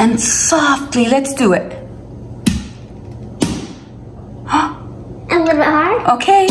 and softly. Let's do it. A little bit hard. Okay.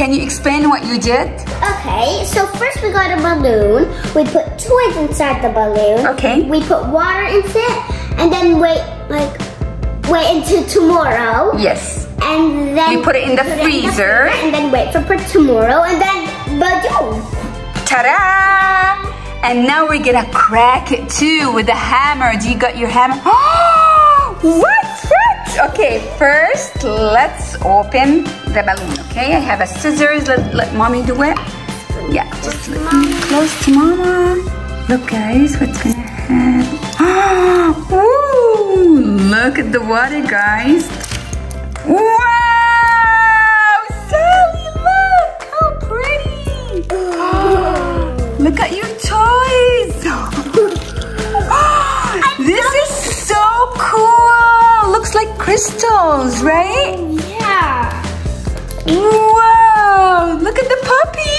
Can you explain what you did? Okay, so first we got a balloon. We put toys inside the balloon. Okay. We put water into it, and then wait, like, wait until tomorrow. Yes. And then We put it in the freezer. and then wait for, tomorrow, and then balloon. Ta-da! And now we're gonna crack it too with the hammer. Do you got your hammer? what? What? Okay, first let's open the balloon. Okay, I have a scissors. Let, let mommy do it. Yeah, just let me close to mama. Look, guys, what's gonna happen? Ooh, look at the water, guys. Wow! Sally, look! How pretty! Look at your crystals, right? Oh, yeah. Wow! Look at the puppy!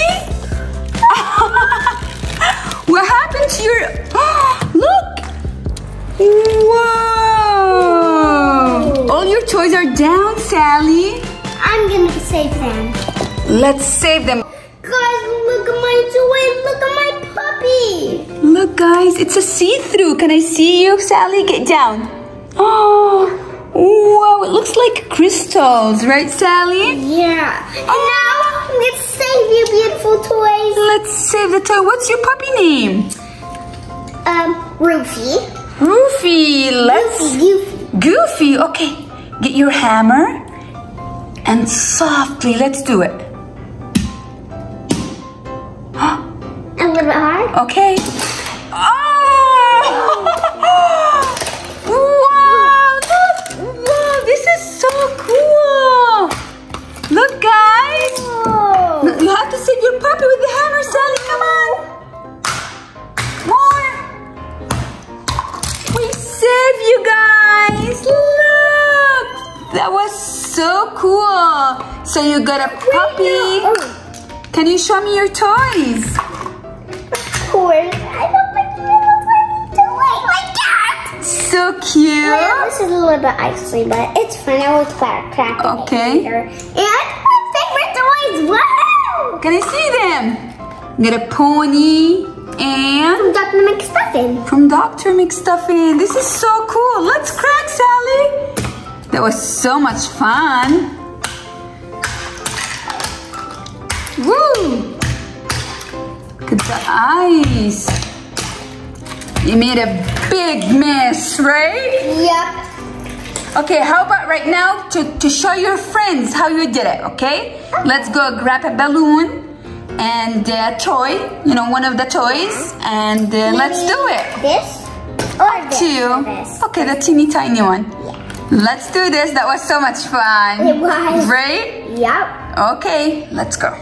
what happened to your... Look! Whoa! All your toys are down, Sally. I'm gonna save them. Let's save them. Guys, look at my toy. Look at my puppy. Look, guys, it's a see-through. Can I see you, Sally? Get down. Oh, wow, it looks like crystals, right, Sally? Yeah. And now let's save you, beautiful toys. Let's save the toy. What's your puppy name? Um, Roofy. Roofy. Let's. Goofy. Goofy. Okay, get your hammer and softly. Let's do it. A little bit hard. Okay. That was so cool! So you got a puppy. Can you show me your toys? Course. I love oh my little tiny toy. My cat. So cute! Yeah, this is a little bit icy, but it's fun. I will crack, crack Okay. And my favorite toys. Wow! Can I see them? Get a pony and From Dr. McStuffin. from Dr. McStuffin. This is so cool. Let's crack, Sally. That was so much fun. Woo! Look at the ice. You made a big mess, right? Yep. Okay, how about right now to, to show your friends how you did it, okay? Let's go grab a balloon and a toy, you know, one of the toys, and uh, let's do it. This or this? Two. or This. Okay, the teeny tiny one. Let's do this. That was so much fun. It was. Right? Yep. Okay, let's go.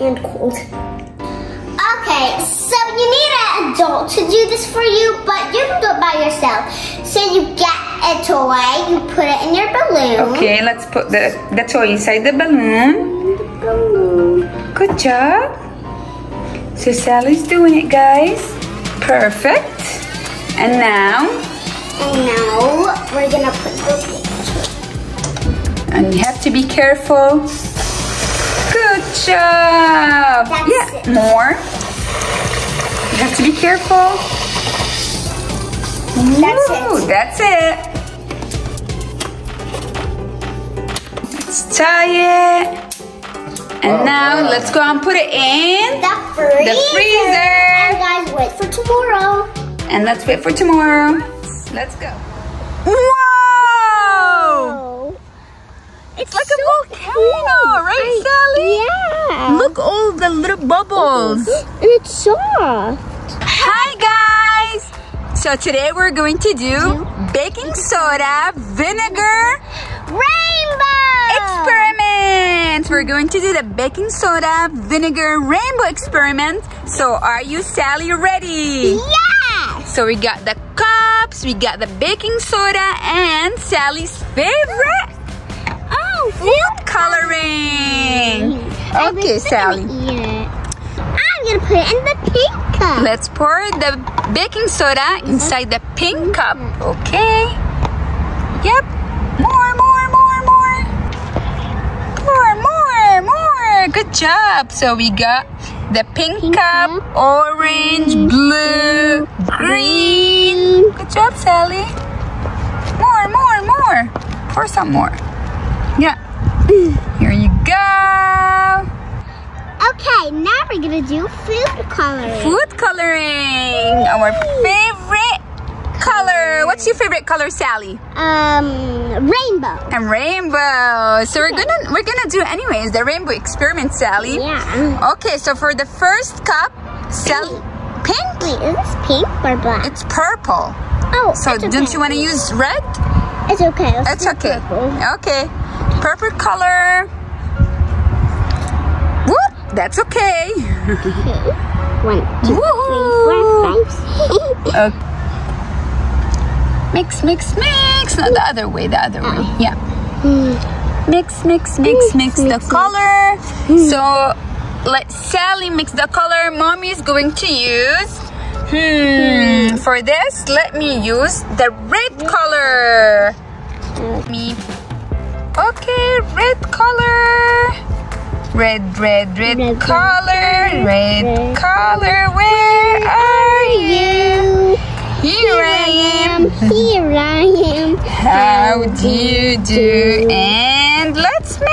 And cold. Okay, so you need an adult to do this for you, but you can do it by yourself. So you get a toy, you put it in your balloon. Okay, let's put the, the toy inside the balloon. The balloon. Good job. So Sally's doing it, guys. Perfect. And now, And now you have to be careful. Good job. That's yeah, it. more. You have to be careful. That's Woo, it. That's it. Let's tie it. And now let's go and put it in. The freezer. The freezer. And guys, wait for tomorrow. And let's wait for tomorrow. Let's go. Whoa! It's like a volcano, right, Sally? Yeah. Look all the little bubbles. And it's soft. Hi guys! So today we're going to do baking soda vinegar Rainbow. experiment. We're going to do the baking soda vinegar rainbow experiment. So are you Sally ready? Yes. So we got the cups, we got the baking soda and Sally's favorite Oh, food coloring. Okay, Sally. gonna eat it. I'm gonna put it in the pink cup. Let's pour the baking soda inside the pink cup. Okay. Yep. More, more, more, more. More, more, more. Good job. So we got the pink, Pink cup, cup. orange, blue, green. Good job, Sally. More, more, more. Pour some more. Yeah. Here you go. Okay, now we're gonna do food coloring. Food coloring. Our favorite color. What's your favorite color, Sally? Um, rainbow. And rainbow. So we're gonna we're gonna do anyways the rainbow experiment, Sally. Yeah. Okay, so for the first cup, Sally, pink. Wait, is this pink or black? It's purple. Oh, So okay. don't you want to use red? It's okay. It's okay. purple. Okay, purple color. Whoop, that's okay. Okay. One, two, three, four, Woo. five. Okay. Mix, mix, mix. No, the other way, the other way. Uh-uh. Yeah. Hmm. Mix, mix, mix, mix the mix, color. Hmm. So let Sally mix the color. Mommy is going to use. Hmm. hmm. For this, let me use the red color. Red, red, red, Red, color. Red, red. color. Where are you? Here I am. Here I am. How do you do? And let's mix.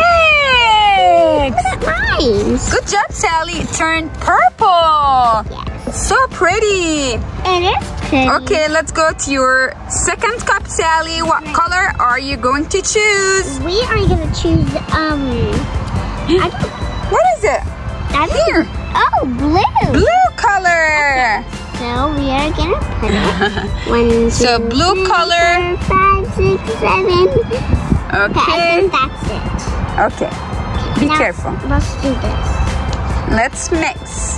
Nice. Good job, Sally. It turned purple. Yes. So pretty. It is pretty. Okay, let's go to your second cup, Sally. What color are you going to choose? We are gonna choose um. What is it? Don't. Here. Oh, blue. Blue color. So we are gonna put it. One, two, So blue three, color. four, five, six, seven. Okay, I Okay. think that's it. Okay. Be Now, careful. Let's do this. Let's mix.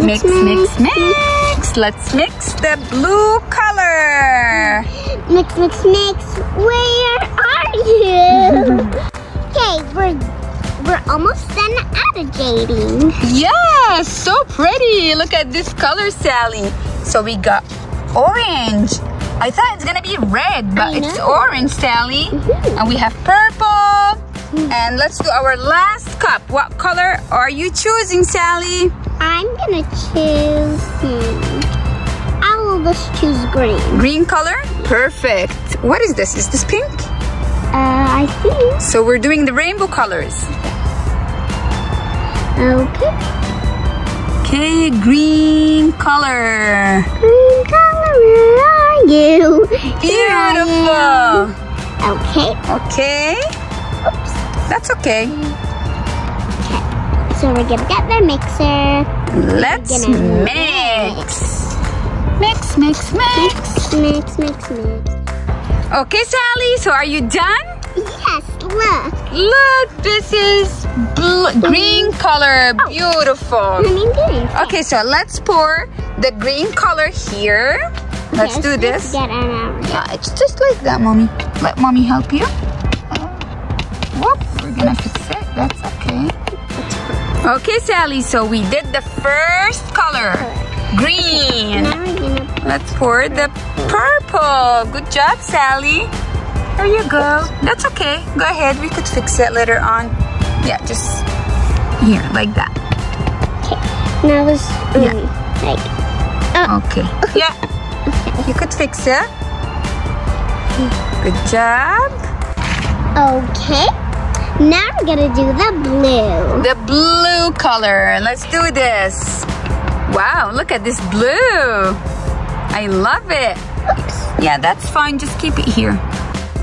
Mix, Mix, mix, mix. Let's mix the blue color. Mix, mix, mix. Where are you? okay, we're we're almost done agitating. Yeah, so pretty. Look at this color, Sally. So we got orange. I thought it's gonna be red, but it's orange, Sally. Mhm. And we have purple. And let's do our last cup. What color are you choosing, Sally? I'm gonna choose. Hmm, I will just choose green. Green color? Perfect. What is this? Is this pink? Uh, I think. So we're doing the rainbow colors. Okay. Okay, green color. Green color, where are you? Here I am. Beautiful. Okay. Okay. Oops. That's okay. Okay. So we're gonna get the mixer. Let's gonna mix. Mix, mix, mix. Mix, mix, mix. Okay, Sally, so are you done? Yes, look. Look, this is green color. Oh. Beautiful. Green. Okay, so let's pour the green color here. Let's Okay, do this. Hour. Yeah, uh, it's just like that, mommy. Let mommy help you. Uh, whoop, we're gonna fix it. That's okay. Okay, Sally, so we did the first color. Green. Now we're gonna Let's pour the purple. Good job, Sally. There you go. That's okay. Go ahead. We could fix it later on. Yeah, just here, like that. Okay. Now this um, Yeah. like Okay. Yeah. You could fix it. Good job. okay. Now we're gonna do the blue. The blue color. Let's do this. Wow, look at this blue. I love it. Oops. Yeah, that's fine. Just keep it here.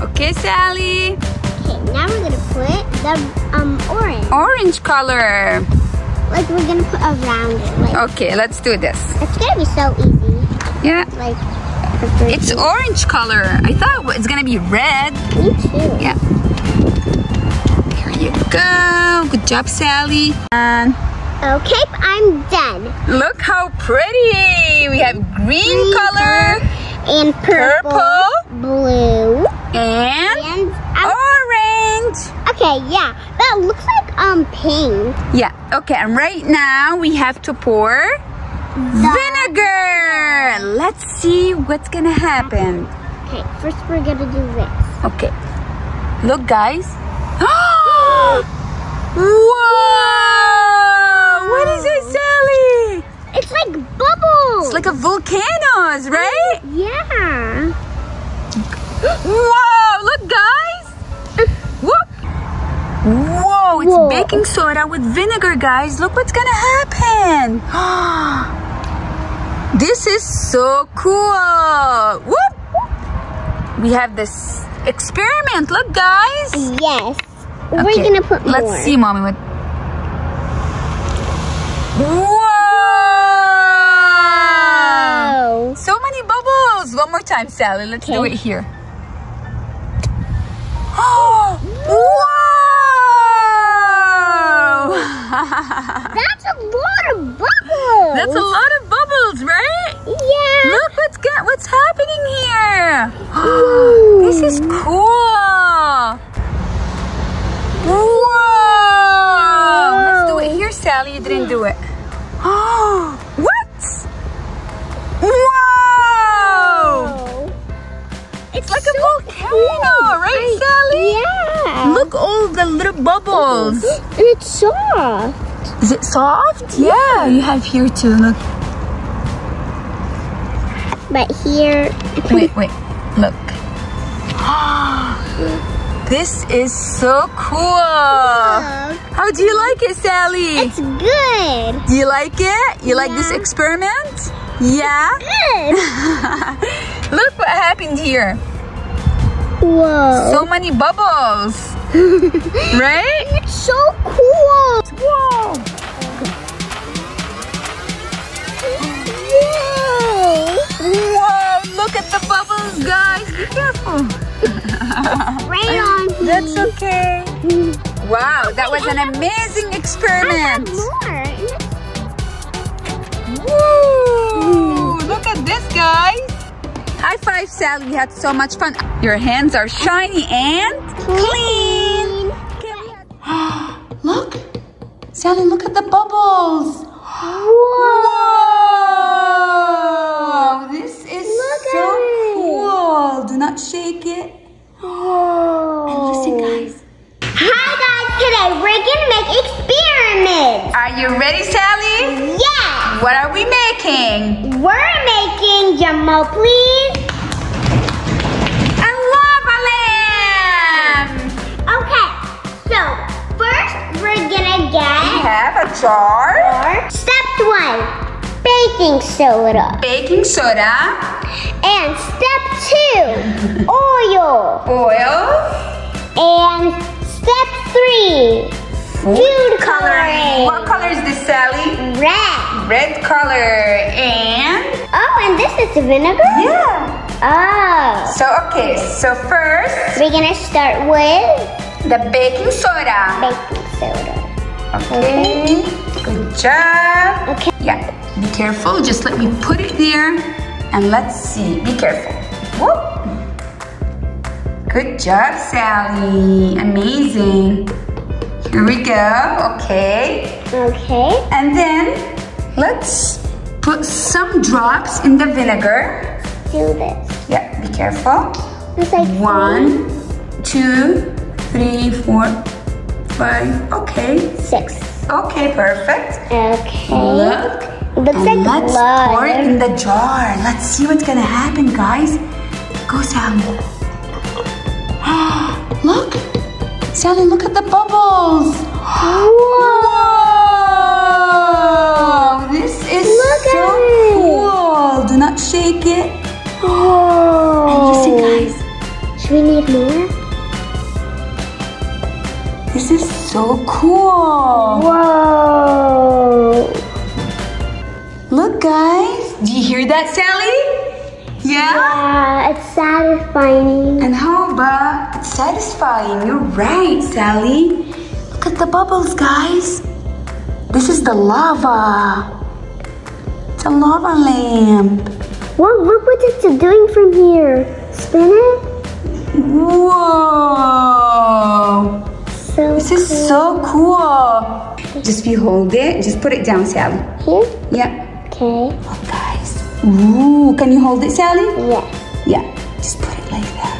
Okay, Sally. Okay, now we're gonna put the um orange. Orange color. Like we're gonna put around it. Like Okay, let's do this. it's gonna be so easy. Yeah, Like it's orange color. I thought it's gonna be red. me too. Yeah. Here you go. Good job, Sally. And Okay, I'm done. look how pretty. We have green, Green color And purple, Purple. blue, and and orange. okay, yeah, that looks like um pink. Yeah, okay, and right now we have to pour vinegar. Let's see what's gonna happen. Okay, first we're gonna do this. Okay, look, guys. Whoa! What is it, Sally? It's like bubbles. It's like a volcanoes, right? yeah. Whoa! Look, guys. Whoa! Whoa! It's Whoa. baking soda with vinegar, guys. Look what's gonna happen. this is so cool. Whoop! We have this experiment. Look, guys. Yes. We're Okay, gonna put more. Let's see, mommy. What? Whoa! Oh. So many bubbles. One more time, Sally. Let's do it here. That's a lot of bubbles. That's a lot of bubbles, right? Yeah. Look what's got what's happening here. Ooh. This is cool. Whoa! Let's do it here, Sally. You didn't do it. what? It's Like a volcano, right, Sally? Yeah. Look all the little bubbles. Oh, and it's soft. Is it soft? Yeah, you have here too. Look. But here, Wait, wait. Look. this is so cool. How do you like it, Sally? it's good. Do you like it? You like this experiment? Yeah? Good. Look what happened here. Whoa. So many bubbles. right? it's so cool. Whoa. Whoa. Whoa, look at the bubbles, guys. Be careful. Right on. That's okay. Wow, that was an amazing experiment. more. Woo! Look at this, guys. High five, Sally. You had so much fun. Your hands are shiny and clean. look. Sally, look at the bubbles. Whoa! This is Look so cool. Do not shake it. And listen, guys. Hi guys, today we're gonna make experiments. Are you ready, Sally? Yes, What are we making? we're making Jumbo, please. We're We have a jar, step one, baking soda, baking soda, and step two, oil, oil, and step three, food coloring, What color is this, Sally? red. Red color. And Oh, and this is vinegar. yeah. Oh, So okay, so first we're gonna start with the baking soda. baking soda. Okay. Good job. Okay. Yeah. Be careful. Just let me put it there, and let's see. Be careful. Whoop. Good job, Sally. Amazing. Here we go. Okay. Okay. And then let's put some drops in the vinegar. Do this. Yeah, be careful. Like One, two, three, four, five. Okay. six. Okay, perfect. Okay. Look. Looks and like let's blood. pour it in the jar. Let's see what's gonna happen, guys. Go, Sally. look. Sally, look at the bubbles. Whoa! This is Look so cool. Do not shake it. Oh. And listen, guys. Should we need more? So cool. Whoa. Look, guys. Do you hear that, Sally? Yeah? Yeah, it's satisfying. And how about it's satisfying? You're right, Sally. Look at the bubbles, guys. This is the lava. It's a lava lamp. Whoa, look what it's doing from here. Spin it. Whoa! So This is so cool. Just you hold it. Just put it down, Sally. Here? Yeah. Okay. Look, guys. Ooh, can you hold it, Sally? Yeah. Yeah. Just put it like that.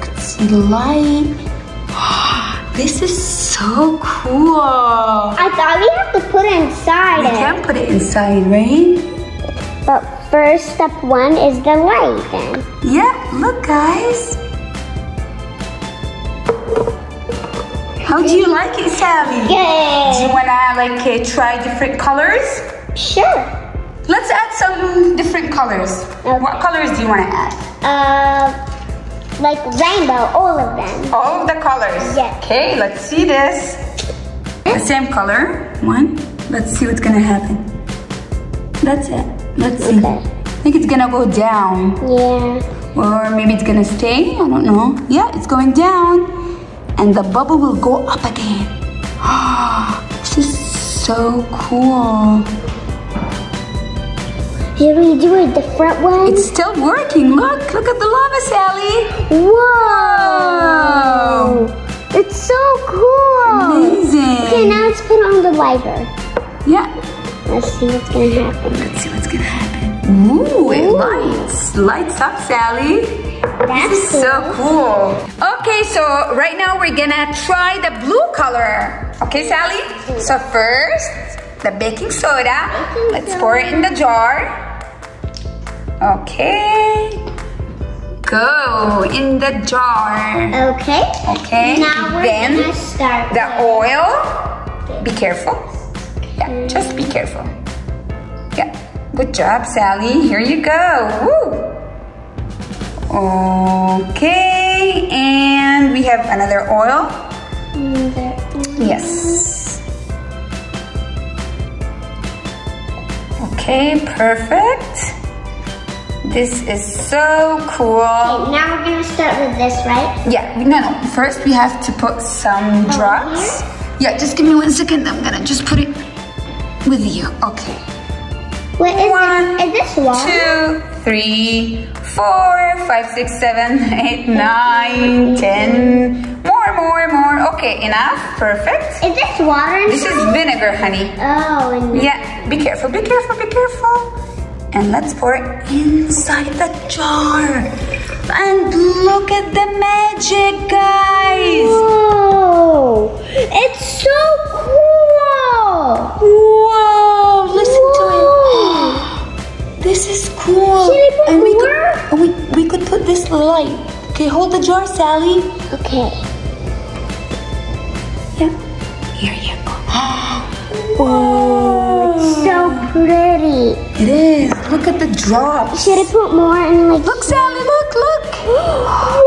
Could see the light. This is so cool. I thought we have to put it inside We it. can put it inside, right? But first step one is the light then. Yeah, look guys. How do you like it, Sally? Yay! Do you wanna like uh, try different colors? Sure. Let's add some different colors. Okay. What colors do you wanna add? Uh, like rainbow, all of them. All of the colors. Yeah. Okay, let's see this. The same color. One. Let's see what's gonna happen. That's it. Let's see. Okay. I think it's gonna go down. Yeah. Or maybe it's gonna stay. I don't know. Yeah, it's going down. And the bubble will go up again. this is so cool. Should we do it the front one? It's still working. Look, look at the lava, Sally. Whoa! It's so cool. Amazing. Okay, now let's put on the lighter. Yeah. Let's see what's gonna happen. Let's see what's gonna happen. Ooh, it Ooh. lights. Lights up, Sally. That's so cool. Okay, so right now we're gonna try the blue color. Okay, Sally? So first, the baking soda. Baking Let's pour it in the jar. Okay. Go in the jar. Okay. Okay. Now we're then gonna start. the oil. Be careful. Yeah, just be careful. Yeah. Good job, Sally. Here you go. Woo. Okay, and we have another oil. Yes. Okay, perfect. This is so cool. Okay, now we're gonna start with this, right? Yeah, no, no. First, we have to put some drops. Yeah, just give me one second. I'm gonna just put it with you. Okay. Wait, is, One, this, is this water? Two, three, four, five, six, seven, eight, nine, ten. More, more, more. Okay, enough. Perfect. Is this water This is vinegar, honey. Oh, Yeah, be careful, be careful, be careful. And let's pour it inside the jar. And look at the magic, guys. Whoa! It's so cool! Whoa, This is cool. Should I put and we more? could, we, we could put this light. Okay, hold the jar, Sally. Okay. Yeah. Here you go. Oh, it's so pretty. It is. Look at the drops. Should I put more in like? Look, Sally, look, look.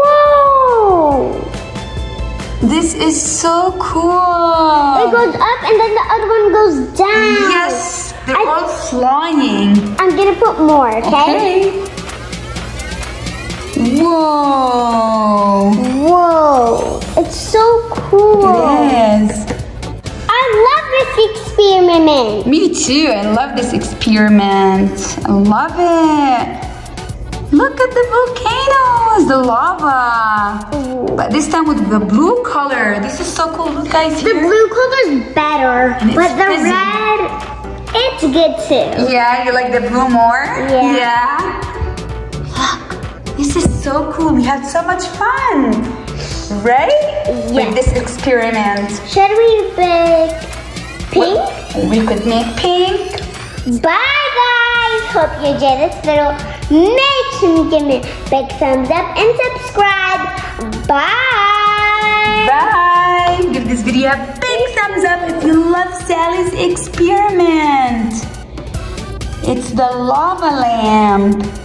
This is so cool. It goes up and then the other one goes down. Yes, they're I- all flying. I'm gonna put more, okay? Okay. Whoa. Whoa! It's so cool. It is. I love this experiment. Me too. I love this experiment. I love it. Look at the volcanoes, the lava. But this time with the blue color. This is so cool. Look, guys, The here. blue is better, but the fizzy. red, it's good too. Yeah, you like the blue more? Yeah. Yeah. Look, this is so cool. We had so much fun, right? Yes. With this experiment. Should we bake pink? We could make pink. Guys! Hope you enjoyed this video. Make sure you give me a big thumbs up and subscribe. Bye! Bye. Give this video a big thumbs up if you love Sally's experiment. It's the lava lamp.